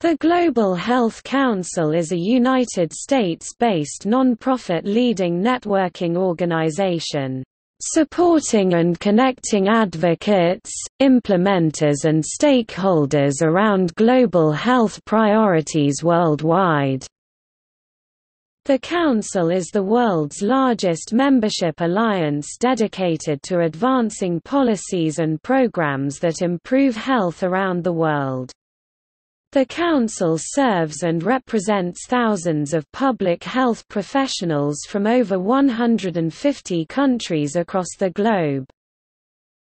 The Global Health Council is a United States-based non-profit leading networking organization, supporting and connecting advocates, implementers and stakeholders around global health priorities worldwide. The Council is the world's largest membership alliance dedicated to advancing policies and programs that improve health around the world. The Council serves and represents thousands of public health professionals from over 150 countries across the globe.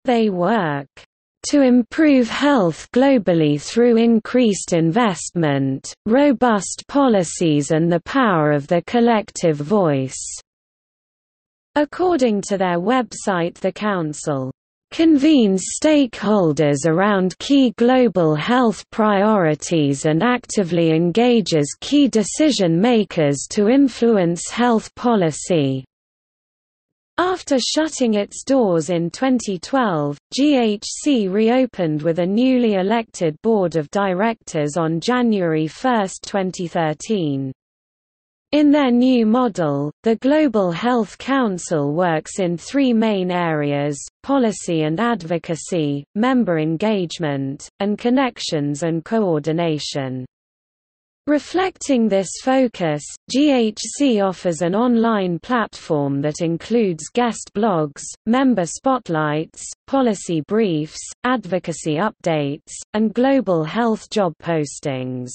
They work to improve health globally through increased investment, robust policies and the power of the collective voice." According to their website the Council convenes stakeholders around key global health priorities and actively engages key decision makers to influence health policy. After shutting its doors in 2012, GHC reopened with a newly elected board of directors on January 1, 2013. In their new model, the Global Health Council works in three main areas, policy and advocacy, member engagement, and connections and coordination. Reflecting this focus, GHC offers an online platform that includes guest blogs, member spotlights, policy briefs, advocacy updates, and global health job postings.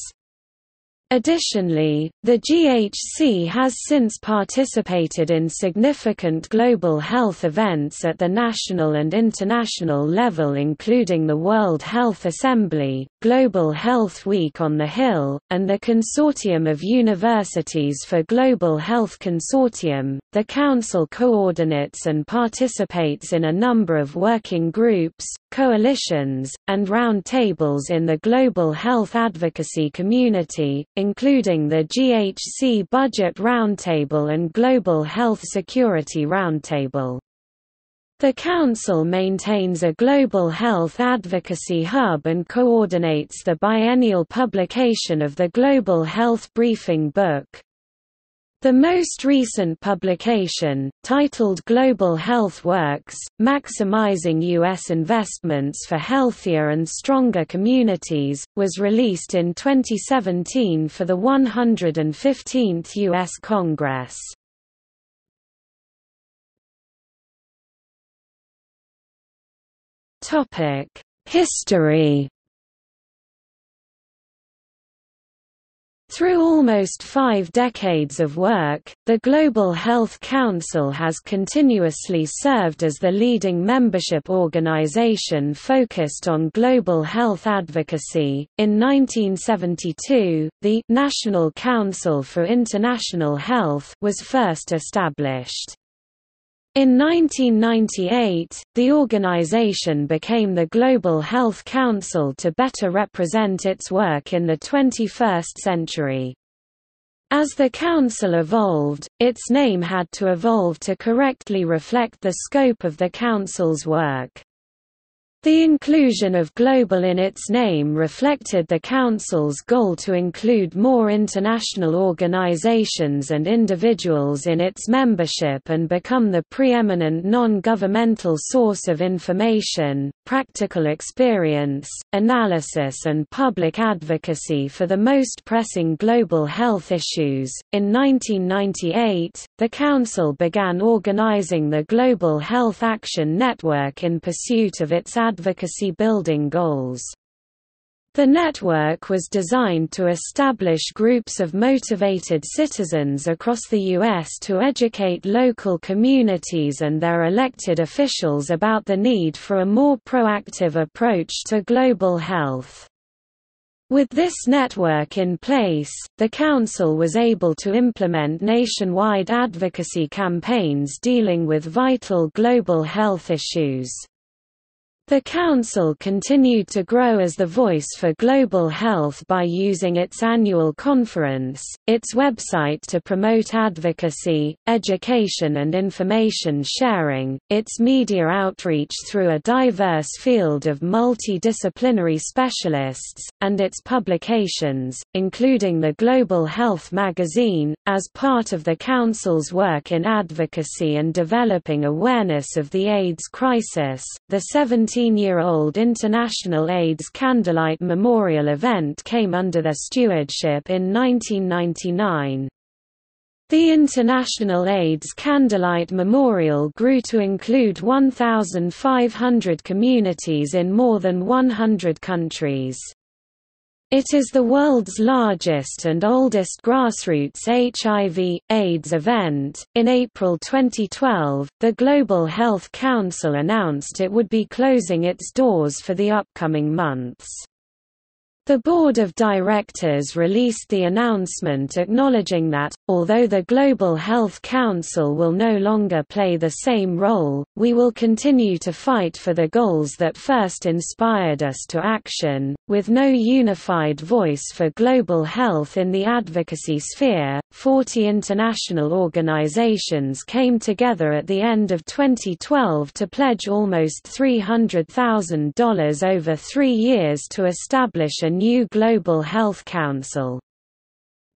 Additionally, the GHC has since participated in significant global health events at the national and international level including the World Health Assembly, Global Health Week on the Hill, and the Consortium of Universities for Global Health Consortium. The Council coordinates and participates in a number of working groups, coalitions, and roundtables in the global health advocacy community, including the GHC Budget Roundtable and Global Health Security Roundtable. The Council maintains a global health advocacy hub and coordinates the biennial publication of the Global Health Briefing Book. The most recent publication, titled Global Health Works, Maximizing U.S. Investments for Healthier and Stronger Communities, was released in 2017 for the 115th U.S. Congress. History Through almost five decades of work, the Global Health Council has continuously served as the leading membership organization focused on global health advocacy. In 1972, the National Council for International Health was first established. In 1998, the organization became the Global Health Council to better represent its work in the 21st century. As the Council evolved, its name had to evolve to correctly reflect the scope of the Council's work. The inclusion of global in its name reflected the Council's goal to include more international organizations and individuals in its membership and become the preeminent non-governmental source of information, practical experience, analysis and public advocacy for the most pressing global health issues. In 1998, the Council began organizing the Global Health Action Network in pursuit of its advocacy building goals. The network was designed to establish groups of motivated citizens across the U.S. to educate local communities and their elected officials about the need for a more proactive approach to global health. With this network in place, the Council was able to implement nationwide advocacy campaigns dealing with vital global health issues. The Council continued to grow as the voice for global health by using its annual conference, its website to promote advocacy, education and information sharing, its media outreach through a diverse field of multidisciplinary specialists, and its publications, including the Global Health magazine, as part of the Council's work in advocacy and developing awareness of the AIDS crisis. The 17 15-year-old International AIDS Candlelight Memorial event came under their stewardship in 1999. The International AIDS Candlelight Memorial grew to include 1,500 communities in more than 100 countries. It is the world's largest and oldest grassroots HIV AIDS event. In April 2012, the Global Health Council announced it would be closing its doors for the upcoming months. The Board of Directors released the announcement acknowledging that, although the Global Health Council will no longer play the same role, we will continue to fight for the goals that first inspired us to action. With no unified voice for global health in the advocacy sphere, 40 international organizations came together at the end of 2012 to pledge almost $300,000 over three years to establish a new Global Health Council.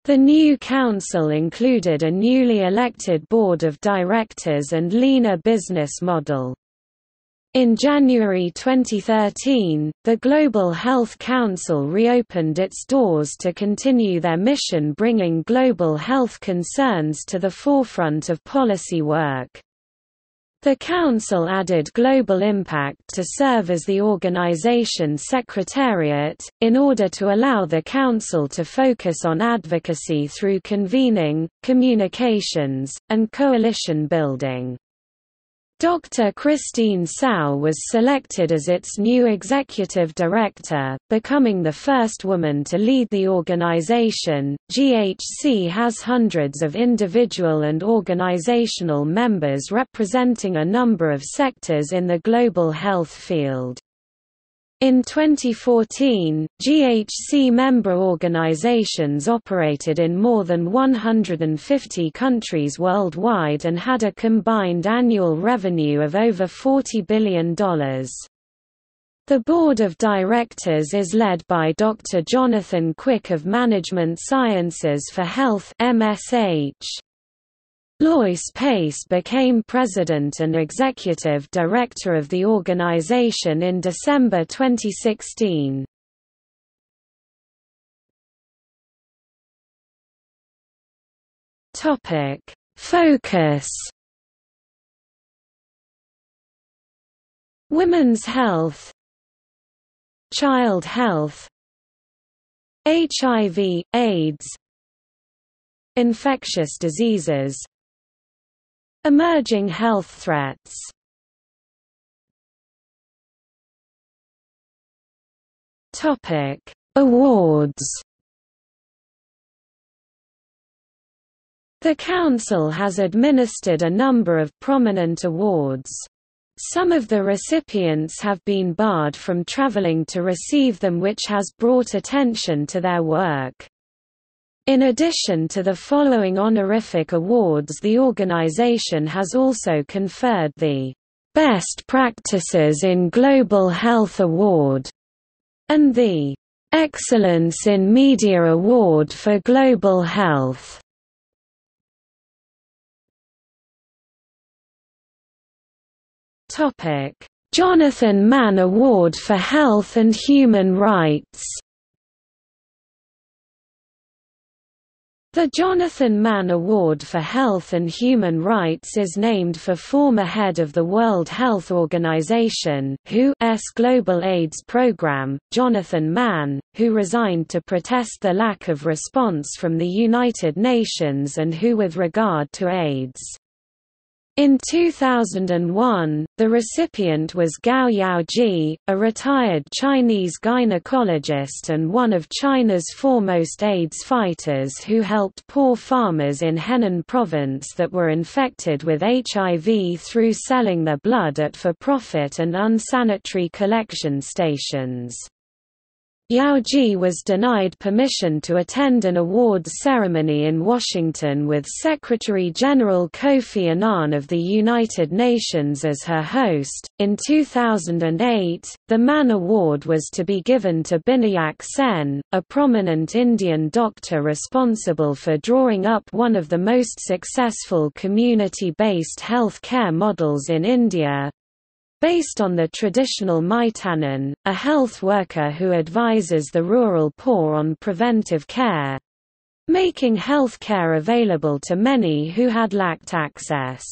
The new council included a newly elected board of directors and leaner business model. In January 2013, the Global Health Council reopened its doors to continue their mission bringing global health concerns to the forefront of policy work. The Council added Global Impact to serve as the organization secretariat, in order to allow the Council to focus on advocacy through convening, communications, and coalition building. Dr. Christine Sow was selected as its new executive director, becoming the first woman to lead the organization. GHC has hundreds of individual and organizational members representing a number of sectors in the global health field. In 2014, GHC member organizations operated in more than 150 countries worldwide and had a combined annual revenue of over $40 billion. The board of directors is led by Dr. Jonathan Quick of Management Sciences for Health MSH. Loyce Pace became president and executive director of the organization in December 2016. Topic: Focus Women's health Child health HIV, AIDS Infectious diseases Emerging health threats Topic: Awards. The Council has administered a number of prominent awards. Some of the recipients have been barred from traveling to receive them which has brought attention to their work. In addition to the following honorific awards the organization has also conferred the Best Practices in Global Health Award and the Excellence in Media Award for Global Health. Topic: Jonathan Mann Award for Health and Human Rights The Jonathan Mann Award for Health and Human Rights is named for former head of the World Health Organization WHO's Global AIDS Program, Jonathan Mann, who resigned to protest the lack of response from the United Nations and who with regard to AIDS In 2001, the recipient was Gao Yaozhi, a retired Chinese gynecologist and one of China's foremost AIDS fighters who helped poor farmers in Henan province that were infected with HIV through selling their blood at for-profit and unsanitary collection stations. Yaozhi was denied permission to attend an awards ceremony in Washington with Secretary-General Kofi Annan of the United Nations as her host. In 2008, the Mann Award was to be given to Binayak Sen, a prominent Indian doctor responsible for drawing up one of the most successful community-based health care models in India, Based on the traditional Mitanin, a health worker who advises the rural poor on preventive care, making health care available to many who had lacked access.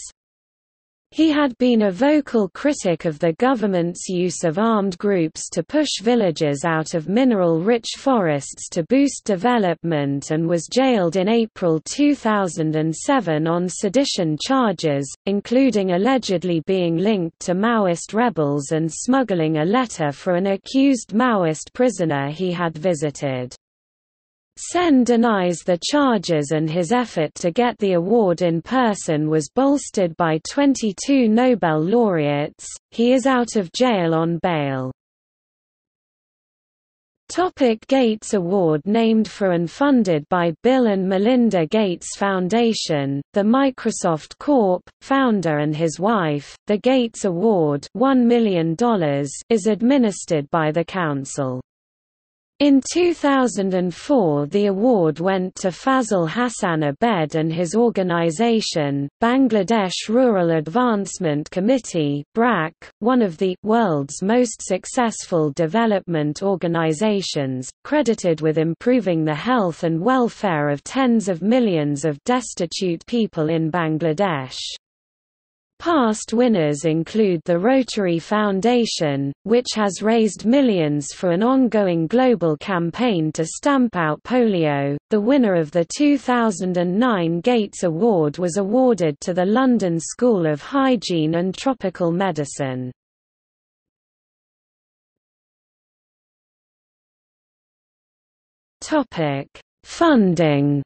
He had been a vocal critic of the government's use of armed groups to push villages out of mineral-rich forests to boost development and was jailed in April 2007 on sedition charges, including allegedly being linked to Maoist rebels and smuggling a letter for an accused Maoist prisoner he had visited. Sen denies the charges and his effort to get the award in person was bolstered by 22 Nobel laureates. He is out of jail on bail. Topic Gates Award Named for and funded by Bill and Melinda Gates Foundation, the Microsoft Corp. founder and his wife, the Gates Award $1 million is administered by the Council. In 2004 the award went to Fazle Hasan Abed and his organization, Bangladesh Rural Advancement Committee BRAC, one of the world's most successful development organizations, credited with improving the health and welfare of tens of millions of destitute people in Bangladesh. Past winners include the Rotary Foundation, which has raised millions for an ongoing global campaign to stamp out polio. The winner of the 2009 Gates Award was awarded to the London School of Hygiene and Tropical Medicine. Topic: Funding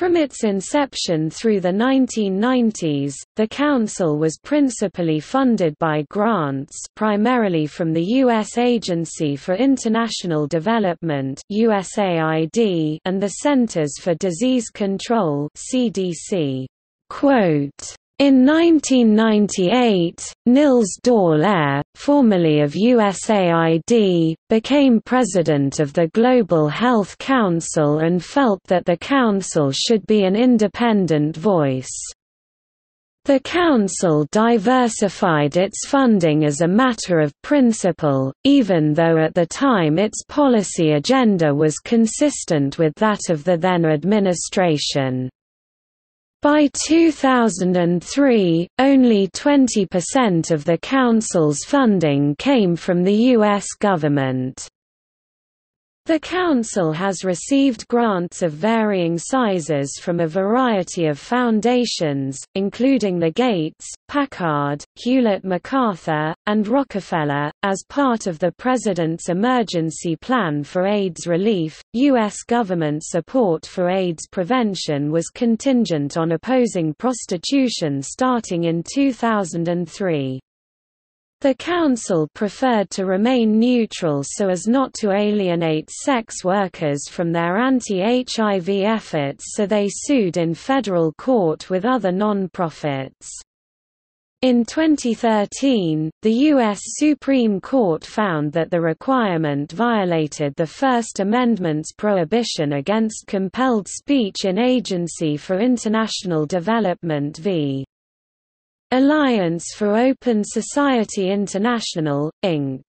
From its inception through the 1990s, the Council was principally funded by grants primarily from the U.S. Agency for International Development USAID and the Centers for Disease Control CDC. Quote, in 1998, Nils Daulaire, formerly of USAID, became president of the Global Health Council and felt that the council should be an independent voice. The Council diversified its funding as a matter of principle, even though at the time its policy agenda was consistent with that of the then administration. By 2003, only 20% of the Council's funding came from the U.S. government. The Council has received grants of varying sizes from a variety of foundations, including the Gates, Packard, Hewlett-MacArthur, and Rockefeller. As part of the President's Emergency Plan for AIDS Relief, U.S. government support for AIDS prevention was contingent on opposing prostitution starting in 2003. The Council preferred to remain neutral so as not to alienate sex workers from their anti-HIV efforts so they sued in federal court with other non-profits. In 2013, the U.S. Supreme Court found that the requirement violated the First Amendment's prohibition against compelled speech in Agency for International Development v. Alliance for Open Society International, Inc.